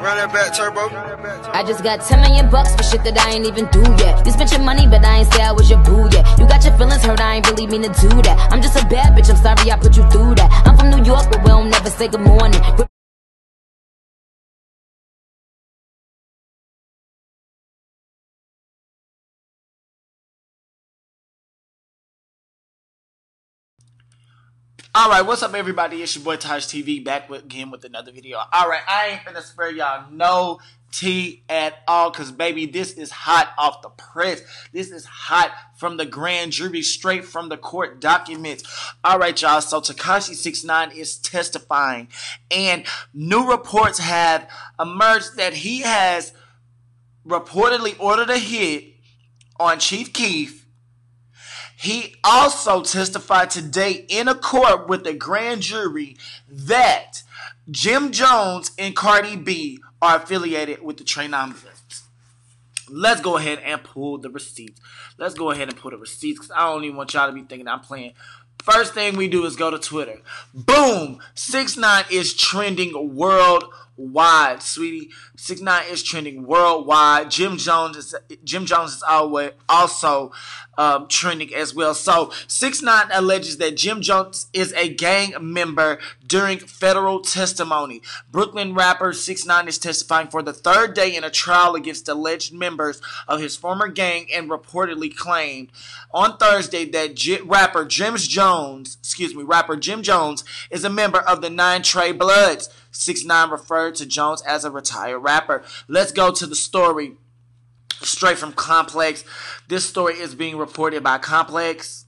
Run that back, turbo. I just got 10 million bucks for shit that I ain't even do yet. You spent your money, but I ain't say I was your boo yet. You got your feelings hurt, I ain't really mean to do that. I'm just a bad bitch, I'm sorry I put you through that. I'm from New York, but we don't never say good morning. Alright, what's up everybody? It's your boy Taj TV back with, again with another video. Alright, I ain't finna spare y'all no tea at all because baby, this is hot off the press. This is hot from the grand jury, straight from the court documents. Alright, y'all, so Tekashi 69 is testifying and new reports have emerged that he has reportedly ordered a hit on Chief Keef he also testified today in a court with the grand jury that Jim Jones and Cardi B are affiliated with the Traynomics. Let's go ahead and pull the receipts. Let's go ahead and pull the receipts because I don't even want y'all to be thinking I'm playing. First thing we do is go to Twitter. Boom! 6 9 is trending world worldwide, sweetie. Six nine is trending worldwide. Jim Jones is Jim Jones is always also um, trending as well. So six nine alleges that Jim Jones is a gang member during federal testimony. Brooklyn rapper six nine is testifying for the third day in a trial against alleged members of his former gang and reportedly claimed on Thursday that J- rapper Jim Jones, excuse me, rapper Jim Jones is a member of the Nine Trey Bloods. 6 9 referred to Jones as a retired rapper. Let's go to the story straight from Complex. This story is being reported by Complex.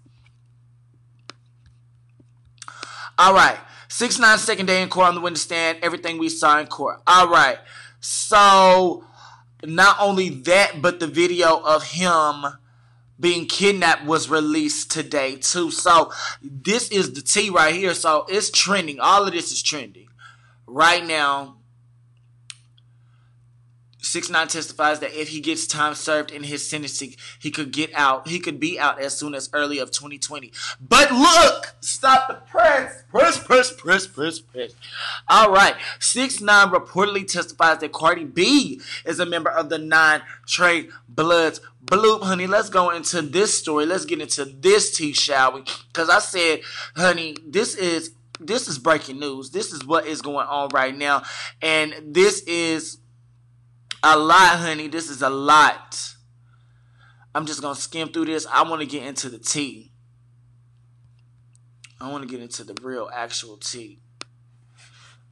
All right. 6 9 second day in court on the witness stand. Everything we saw in court. All right. So, not only that, but the video of him being kidnapped was released today too. So this is the T right here. So it's trending. All of this is trending right now, Six Nine testifies that if he gets time served in his sentencing, he could get out. He could be out as soon as early of 2020. But look, stop the press, press, press, press, press, press. All right, Six Nine reportedly testifies that Cardi B is a member of the Nine Trey Bloods. Bloop, honey, let's go into this story. Let's get into this tea, shall we? Because I said, honey, this is this is breaking news. This is what is going on right now. And this is a lot, honey. This is a lot. I'm just going to skim through this. I want to get into the tea. I want to get into the real actual tea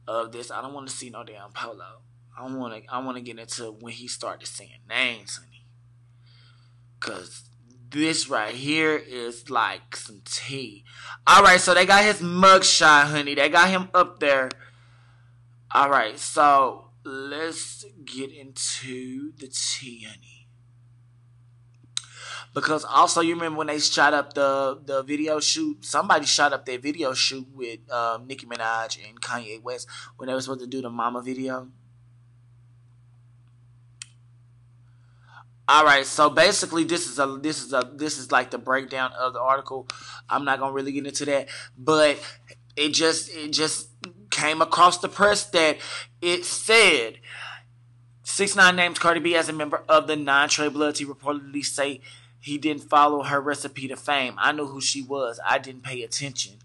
of this. I don't want to see no damn polo. I want to I want to get into when he started saying names, honey. Cuz this right here is like some tea. All right, so they got his mugshot, honey. They got him up there. All right, so let's get into the tea, honey. Because also, you remember when they shot up the the video shoot? Somebody shot up their video shoot with um, Nicki Minaj and Kanye West when they were supposed to do the Mama video. All right, so basically this is a this is a this is like the breakdown of the article. I'm not gonna really get into that, but it just it just came across the press that it said six nine names Cardi B as a member of the Nine Trey Bloods. He reportedly say he didn't follow her recipe to fame. I knew who she was. I didn't pay attention.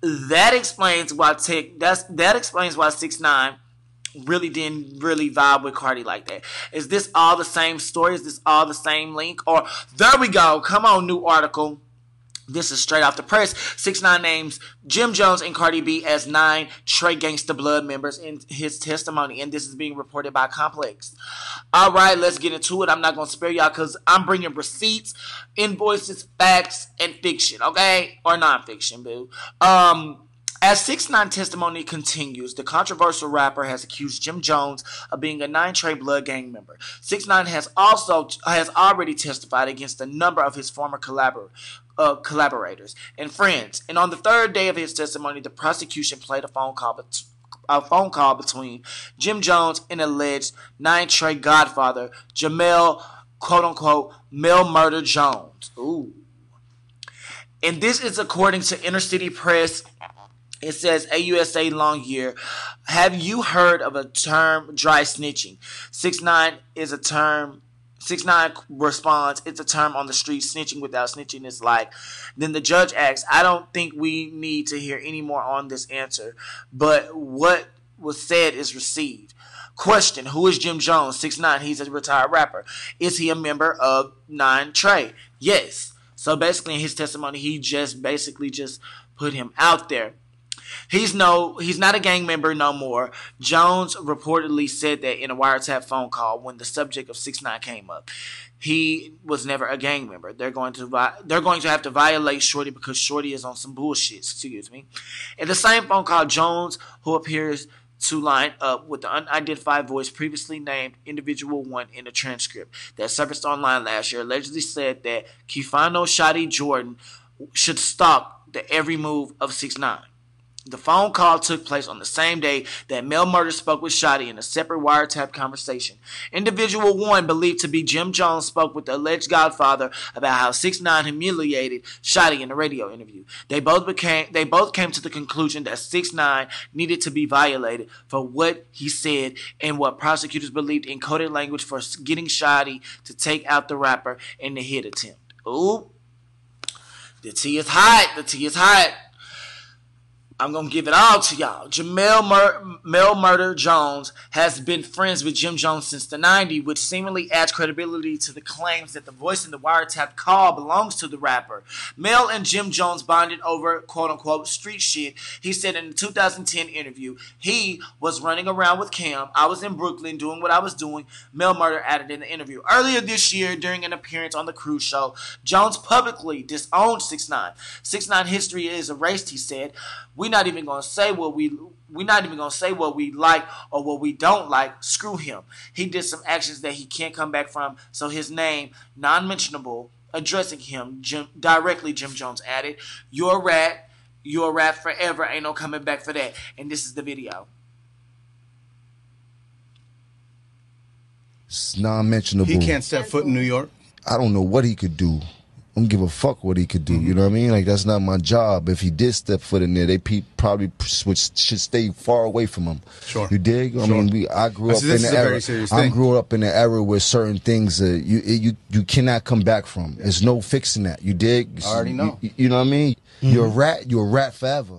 That explains why Tech. That's that explains why six nine really didn't really vibe with Cardi like that. Is this all the same story? Is this all the same link? Or there we go. Come on, new article. This is straight off the press. Six nine names Jim Jones and Cardi B as nine Trey Gangsta Blood members in his testimony, and this is being reported by Complex. All right, let's get into it. I'm not gonna spare y'all because I'm bringing receipts, invoices, facts, and fiction. Okay, or nonfiction, boo. Um, as 6 9 testimony continues, the controversial rapper has accused Jim Jones of being a Nine Trey Blood gang member. 6 9 has also has already testified against a number of his former collabor- uh, collaborators and friends. And on the third day of his testimony, the prosecution played a phone call a phone call between Jim Jones and alleged Nine Trey godfather Jamel quote unquote Mel Murder Jones. Ooh. And this is according to Inner City Press It says AUSA Longyear. Have you heard of a term dry snitching? Six nine is a term. Six nine responds, "It's a term on the street. Snitching without snitching is like." Then the judge asks, "I don't think we need to hear any more on this answer, but what was said is received." Question: Who is Jim Jones? Six nine. He's a retired rapper. Is he a member of Nine Trey? Yes. So basically, in his testimony, he just basically just put him out there. He's no, he's not a gang member no more. Jones reportedly said that in a wiretap phone call when the subject of six nine came up. He was never a gang member. They're going to they're going to have to violate Shorty because Shorty is on some bullshit. Excuse me. In the same phone call, Jones, who appears to line up with the unidentified voice previously named individual one in the transcript that surfaced online last year, allegedly said that Kifano Shotti Jordan should stop the every move of six nine. The phone call took place on the same day that Mel Murder spoke with Shotti in a separate wiretap conversation. Individual one, believed to be Jim Jones, spoke with the alleged Godfather about how 6 9 humiliated Shotti in a radio interview. They both became they both came to the conclusion that 6 9 needed to be violated for what he said and what prosecutors believed in coded language for getting Shotti to take out the rapper in the hit attempt. Ooh. The tea is hot. The tea is hot. I'm gonna give it all to y'all. Jamel Mur- Mel Murder Jones has been friends with Jim Jones since the 90s, which seemingly adds credibility to the claims that the voice in the wiretap call belongs to the rapper. Mel and Jim Jones bonded over quote unquote street shit. He said in a 2010 interview, he was running around with Cam. I was in Brooklyn doing what I was doing. Mel Murder added in the interview. Earlier this year, during an appearance on the Cruz Show, Jones publicly disowned 6 9 6 9 history is erased, he said. We're not even gonna say what we we're not even gonna say what we like or what we don't like. Screw him. He did some actions that he can't come back from. So his name, non-mentionable, addressing him Jim, directly. Jim Jones added, "You're a rat. You're a rat forever. Ain't no coming back for that." And this is the video. It's non-mentionable. He can't step foot in New York. I don't know what he could do. I don't give a fuck what he could do. You know what I mean? Like that's not my job. If he did step foot in there, they pe- probably would should stay far away from him. Sure. You dig? I mean, we I grew I up see, in this the era. I thing. grew up in an era where certain things uh, you you you cannot come back from. There's no fixing that. You dig? I already know. You, you know what I mean? You're a rat. You're a rat forever.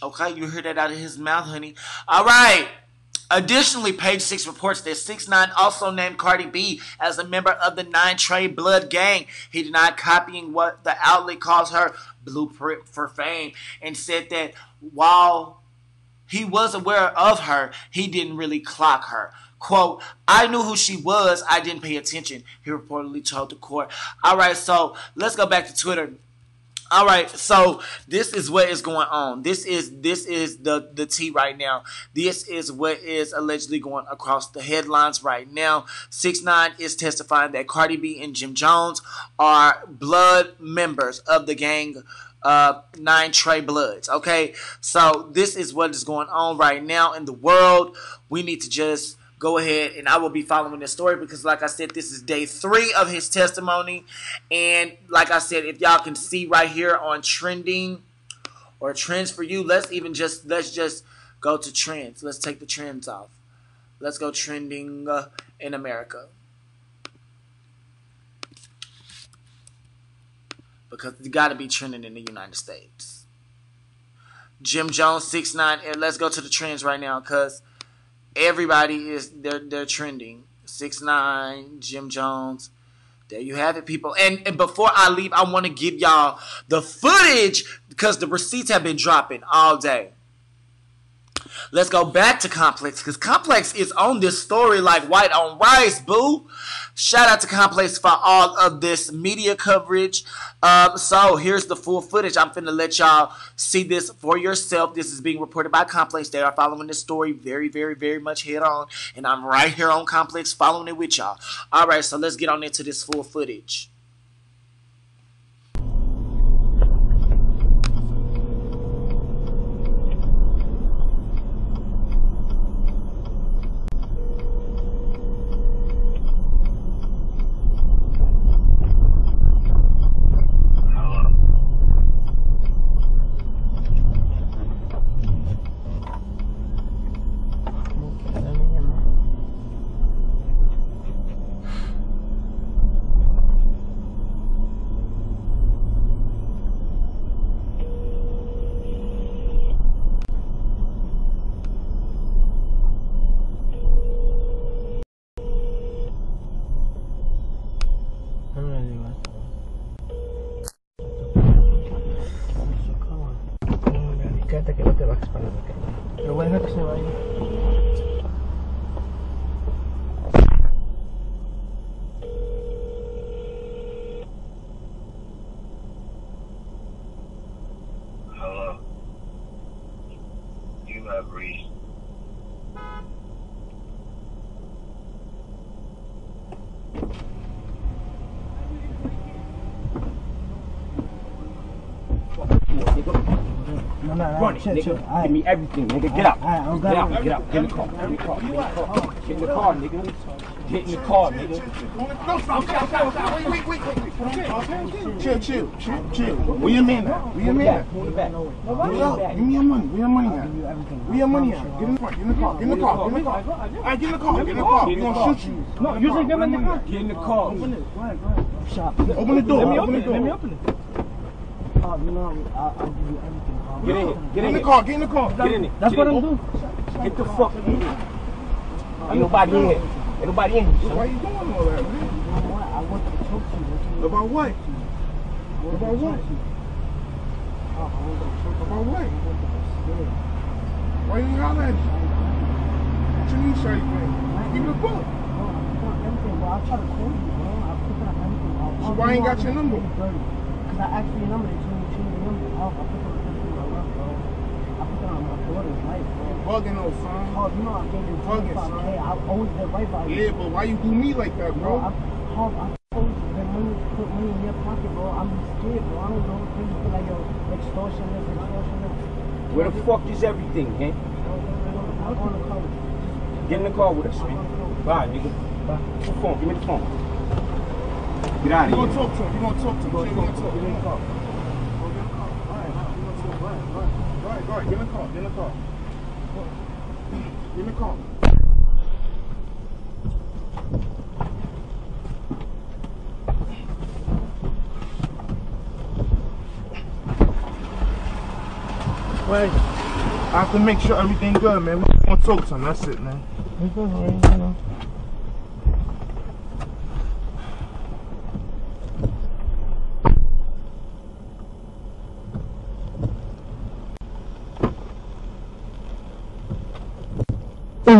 Okay, you heard that out of his mouth, honey. All right. Additionally, page six reports that six nine also named Cardi B as a member of the Nine Trey Blood Gang. He denied copying what the outlet calls her blueprint for fame and said that while he was aware of her, he didn't really clock her. Quote, I knew who she was, I didn't pay attention, he reportedly told the court. All right, so let's go back to Twitter. All right, so this is what is going on. This is this is the the tea right now. This is what is allegedly going across the headlines right now. Six Nine is testifying that Cardi B and Jim Jones are blood members of the gang uh, Nine Trey Bloods. Okay, so this is what is going on right now in the world. We need to just go ahead and I will be following this story because, like I said, this is day three of his testimony. And like I said, if y'all can see right here on trending or trends for you, let's even just let's just go to trends. Let's take the trends off. Let's go trending uh, in America. Because you got to be trending in the United States. Jim Jones, six nine. let's go to the trends right now because everybody is they're they're trending. Six nine, Jim Jones. There you have it, people. And, and before I leave, I want to give y'all the footage because the receipts have been dropping all day. Let's go back to Complex because Complex is on this story like white on rice, boo. Shout out to Complex for all of this media coverage. Um, so here's the full footage. I'm finna let y'all see this for yourself. This is being reported by Complex. They are following this story very, very, very much head on. And I'm right here on Complex following it with y'all. All right, so let's get on into this full footage. Nah, it, chill, nigga. chill. Alright. Give me everything, nigga. Get out. Alright, Get out, get out. Get in the car. Get in the car. Get in the car. Get in the car, nigga. Get in the car, nigga. No, stop, stop, stop, stop. Wait, wait, wait, wait. Chill, chill, chill, chill. Where your man at? Where your man at? Pull it back. Where up? Give me your money. Where your money at? Where your money at? Get in the car. Get in the car. Get in the car. Get in the car. All right, get in the car. Get in the car. We gonna shoot you. No, you say get in the car. Get in the car. Shop. Open the door. Let me Open open it. Let me open it. Oh, you know, I'll, I'll give you everything. I'll- Get in here. Get Get in in the car. Get in the car. Get in it. That's Get what I'm it. doing. Get the fuck in here. Ain't nobody in here. Ain't nobody in here. Why you doing all that, man? I want to talk to you. About what? About what? Oh, I want to talk to About what? you. Why you ain't holler at me? What you mean, shawty friend? Give me the book. Bro, I put everything, bro. I'll try to call you, bro. I'll put it on So why do ain't got your this number? dirty, dirty. Cause I asked for your number. They told me to change your number. I'll, I'll put it on everything I love, bro. I put it on my daughter's life, bro. Bugging on son. Oh, you know I gave you Fucking 25k. I always did right by you. Yeah, but why you do me like that, Bro, I, bro? Hov, I told you that money, put money in your pocket, bro. I'm scared, bro. I don't know. Then you feel like yo, extortion this, extortion that. Where the fuck is everything, man? I'm on the car with you. Get in the car with us, man. Bye, nigga. Bye. The phone. Give me the phone. Get out You of gonna here. talk to him. You gonna talk to him. You gonna talk to him. car. Right, right. Get in the car. Get in the car. Get in the car. Wait. I have to make sure everything good, man. We just gonna talk to him. That's it, man. It's alright, you know.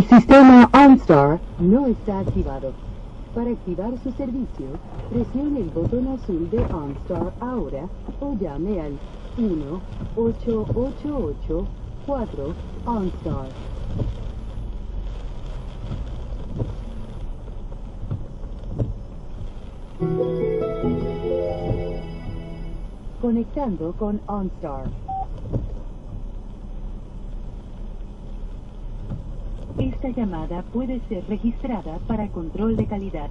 El sistema OnStar no está activado. Para activar su servicio, presione el botón azul de OnStar ahora o llame al 1-888-4 OnStar. Conectando con OnStar. Esta llamada puede ser registrada para control de calidad.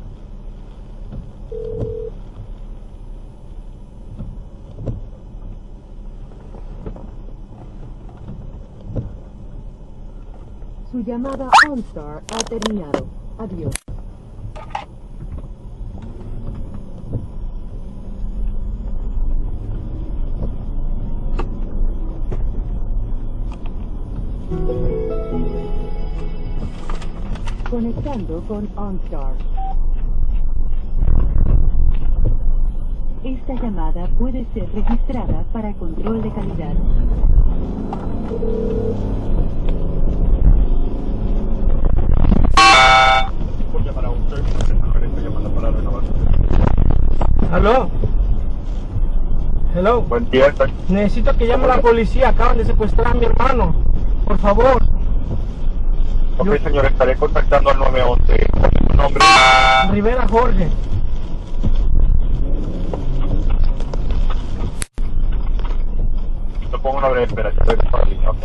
Su llamada OnStar ha terminado. Adiós. Conectando con OnStar. Esta llamada puede ser registrada para control de calidad. ¿Aló? Hello. Buen día, Necesito que llame a la policía. Acaban de secuestrar a mi hermano. Por favor. Ok señor, estaré contactando al 911. ¿Cuál es su nombre? Rivera Jorge. Te pongo una breve espera, ya regreso a la línea, ok.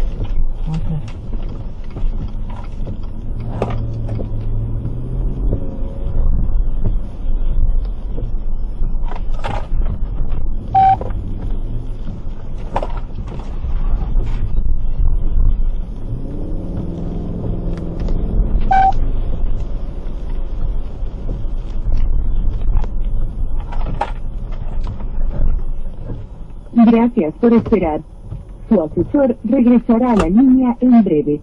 Gracias por esperar. Su asesor regresará a la línea en breve.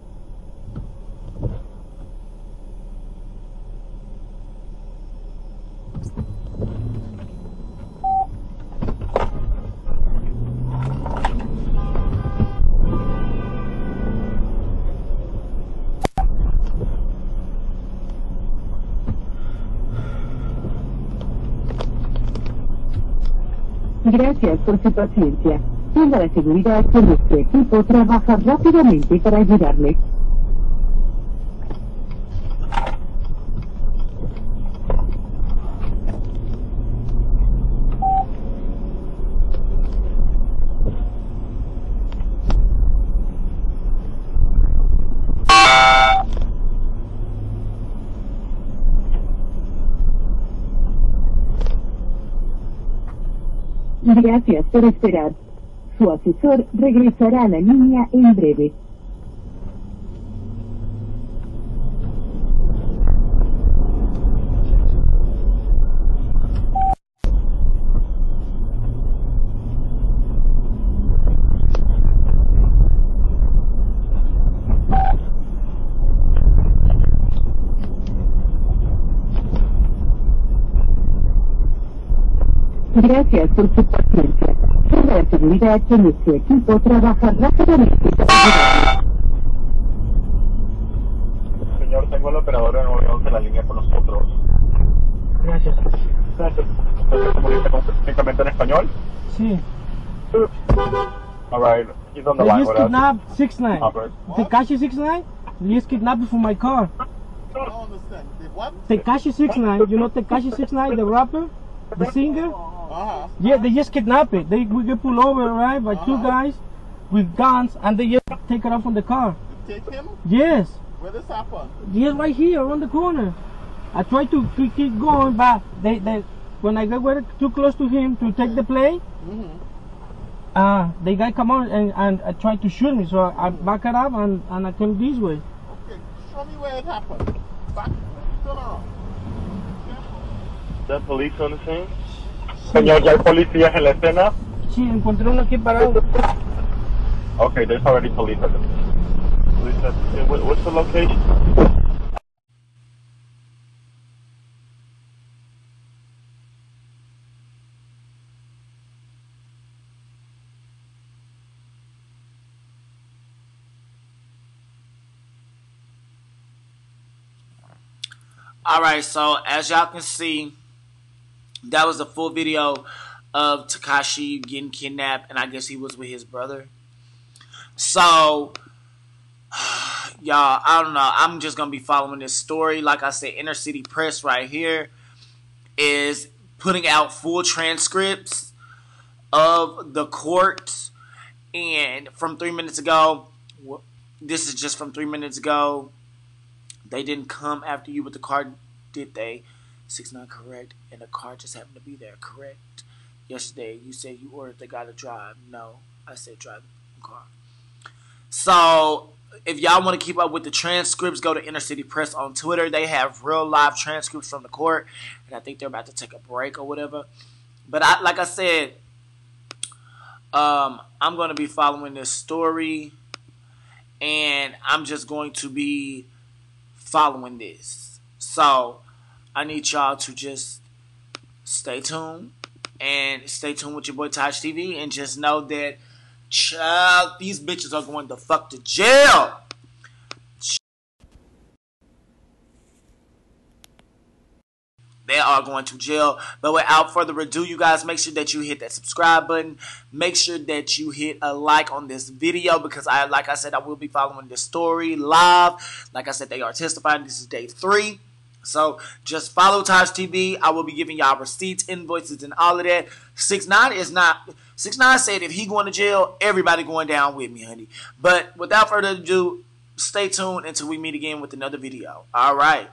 Gracias por su paciencia. Tenga la seguridad que nuestro equipo trabaja rápidamente para ayudarle. Gracias por esperar. Su asesor regresará a la línea en breve. Gracias por su paciencia. Puedo asegurar que nuestro equipo trabaja rápidamente para. Señor, tengo al operador de 911 en la línea con nosotros. Gracias. Gracias. ¿Usted se comunica con- únicamente en español? Sí. Alright, he's on the line us. kidnapped 6 9 Alright. Tekashi 6 9 They just kidnapped me from my car. I don't understand. What? Tekashi 6 9 You know Tekashi 6 9 the rapper? The singer? Uh-huh. Yeah, they just kidnap it. They we get pulled over, right, by two guys with guns, and they just take it off from the car. You take him? Yes, Where this happen? yes, right here around the corner. I tried to keep, going, but they, they when I got too close to him to take the play, uh, the guy come on and, and uh, tried to shoot me. So I, I back it up and, and I came this way. Okay, show me where it happened. Back, turn around. ¿The police on the scene? Señor, ¿ya hay policías en la escena? Sí, encontré uno aquí parado. Okay, there's already police at the Police at the what- What's the location? All right, so as y'all can see, that was the full video of Tekashi getting kidnapped, and I guess he was with his brother. So, y'all, I don't know. I'm just gonna be following this story. Like I said, Inner City Press right here is putting out full transcripts of the court, and from three minutes ago, this is just from three minutes ago. They didn't come after you with the car, did they? Six nine correct, and the car just happened to be there. Correct. Yesterday you said you ordered the guy to drive. No, I said drive the car. So if y'all want to keep up with the transcripts, go to Inner City Press on Twitter. They have real live transcripts from the court, and I think they're about to take a break or whatever. But I, like I said, um, I'm going to be following this story, and I'm just going to be following this. So I need y'all to just stay tuned and stay tuned with your boy Taj TV and just know that child, these bitches are going to fuck to jail. They are going to jail. But without further ado, you guys make sure that you hit that subscribe button. Make sure that you hit a like on this video because I, like I said, I will be following this story live. Like I said, they are testifying. This is day three. So just follow Taj TV. I will be giving y'all receipts, invoices, and all of that. Six nine is not. Six nine said if he going to jail, everybody going down with me, honey. But without further ado, stay tuned until we meet again with another video. All right.